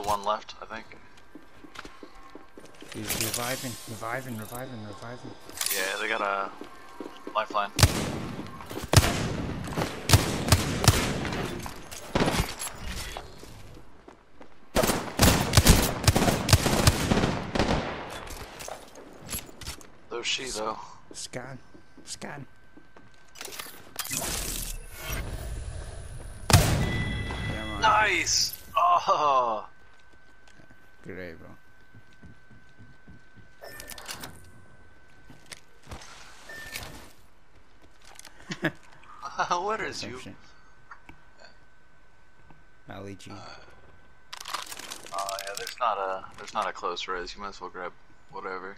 one left, I think. He's reviving, reviving, reviving, reviving. Yeah, they got a lifeline. There's she though. Scan, scan. Yeah. Nice! Oh! Great, bro. what is you? Perception. LEG. Uh, oh yeah, there's not a there's not a close res. You might as well grab whatever.